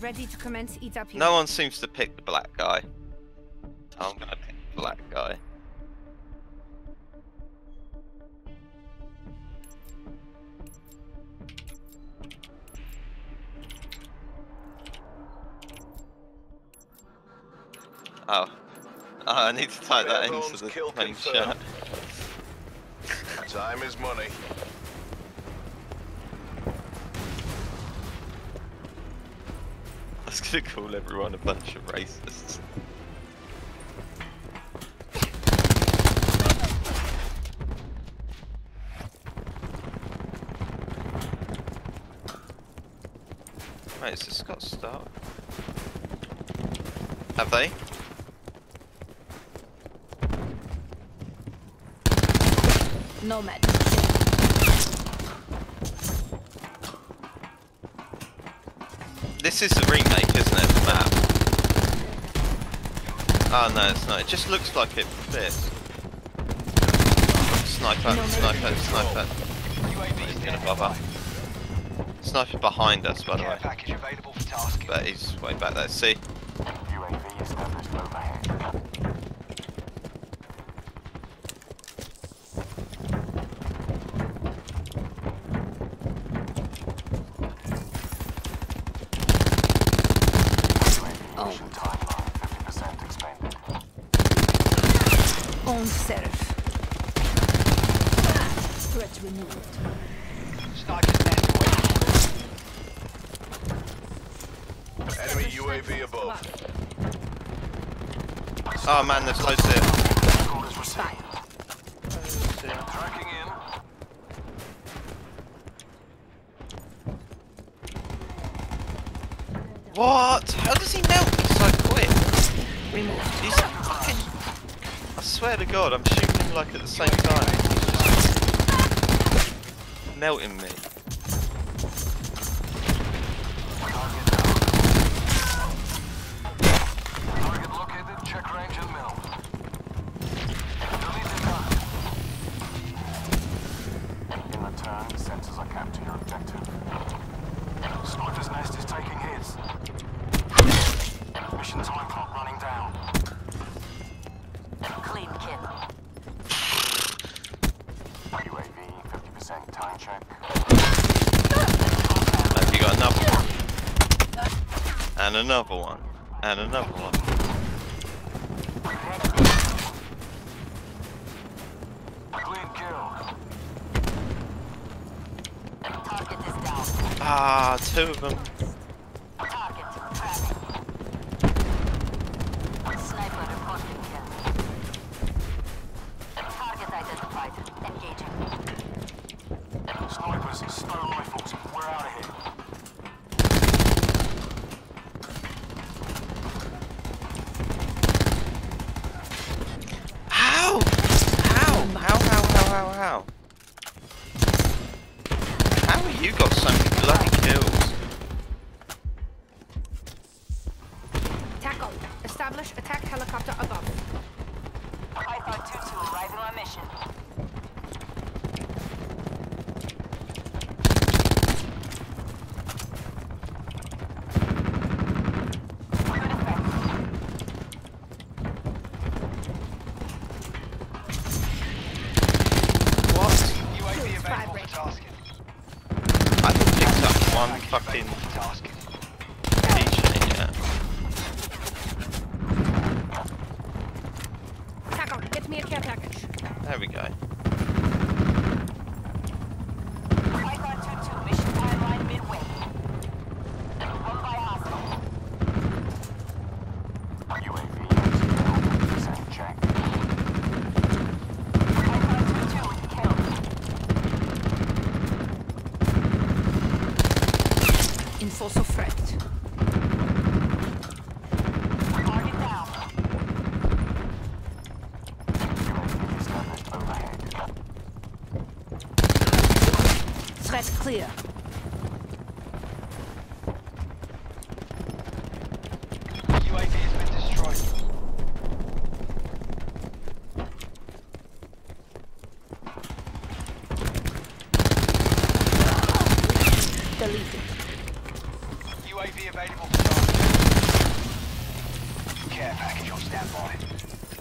Ready to commence EW. No one seems to pick the black guy. I'm gonna pick the black guy. Oh. Oh, I need to type that into the main chat. Time is money. I was gonna call everyone a bunch of racists. Wait, has this got start? Have they? Nomad. This is the remake, isn't it, the map? Oh no, it's not. It just looks like it fits. Sniper, sniper, sniper. He's gonna bother. Sniper behind us, by the way. package available for tasking. But he's way back there. See? On serve. Threat removed. Snipers there. Enemy UAV above. Oh man, there's loads here. Orders received. Tracking in. What? How does he melt so quick? He's fucking. Swear to God, I'm shooting like at the same time. He's just melting me. Time check. Have you got another one? And another one. And another one. Clean kill. Target is down. Ah, two of them. Target tracking. Sniper reporting kill. Target identified. Engaging. Snipers, snow rifles. We're out of here. How? How? How, how, how, how, how? How have you got so many bloody kills? Tackle. Establish attack helicopter above. Python 2-2 arriving on mission. What? UAV available for tasking. I picked up one fucking Available for tasking. keychain, yeah. Tackle. Get me a care package. There we go. Python 2-2 mission timeline midway. One by hostile. UAV XL 50% check. Python 2-2 killed. Enforce of threat. Target down. UAV established overhead. Threat clear. UAV has been destroyed. Deleted. UAV available for. Care package on standby.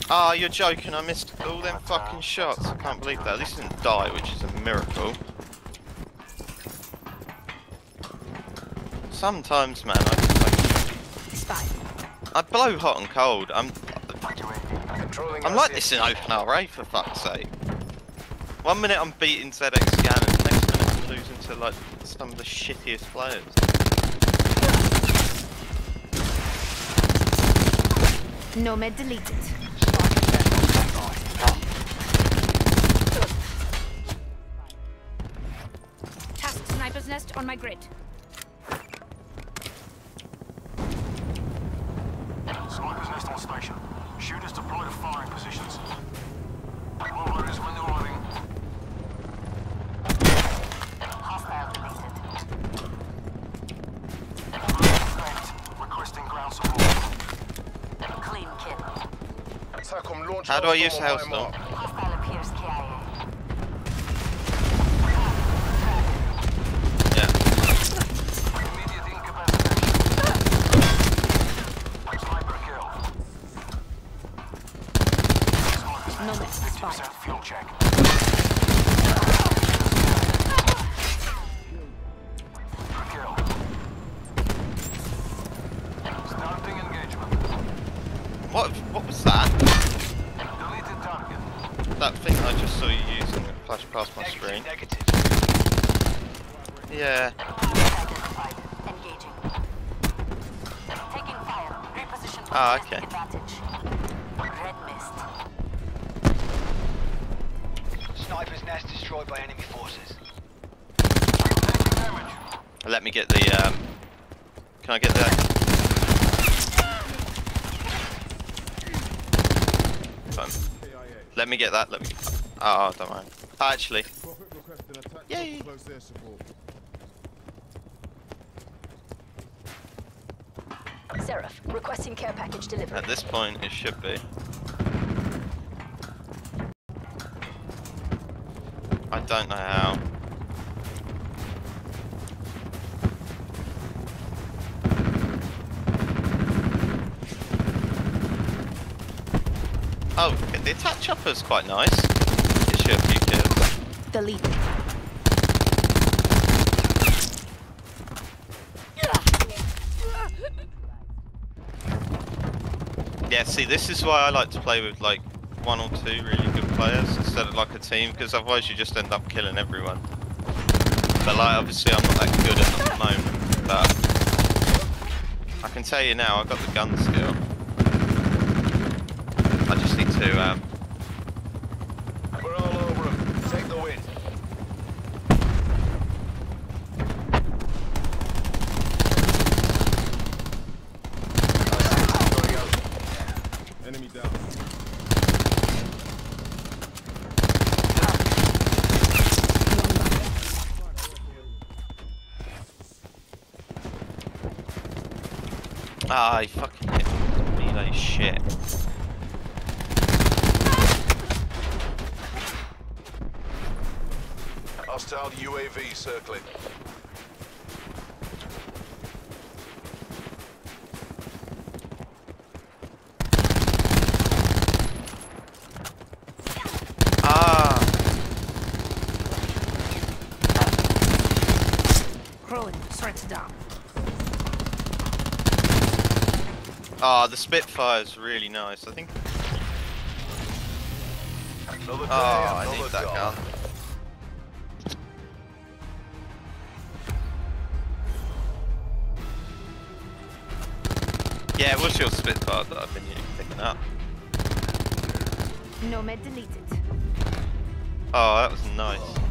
Ah, you're joking. I missed all them fucking shots. I can't believe that. At least didn't die, which is a miracle. Sometimes, man, I, Spy. I, I blow hot and cold. I'm I'm like this in OpenRA for fuck's sake. One minute I'm beating ZX Gannon, next minute I'm losing to like some of the shittiest players. Nomad deleted. Task sniper's nest on my grid. How do I use hostile on using that flashed past my screen. Yeah. Identified. Engaging. Taking fire. Reposition for Ah, domestic okay. advantage. Red mist. Sniper's nest destroyed by enemy forces. Let me get the um Can I get that? Let me get that, let me get that. Oh, don't mind. Actually. Yay. Seraph, requesting care package delivery. At this point it should be. I don't know how. Oh, okay, the attack chopper's quite nice. Gives you a few kills. Deleted. Yeah, see, this is why I like to play with like one or two really good players instead of like a team, because otherwise you just end up killing everyone. But like, obviously I'm not that good at the moment, but I can tell you now, I've got the gun skill. I just need to, um, Enemy down. ah, he fucking hit me like shit. Hostile UAV circling. Ah, Crowing. Threats down. ah, the Spitfire's really nice. I think. Oh, I need that gun. Yeah, what's your Spitfire that I've been picking up? Nomad deleted. Oh, that was nice.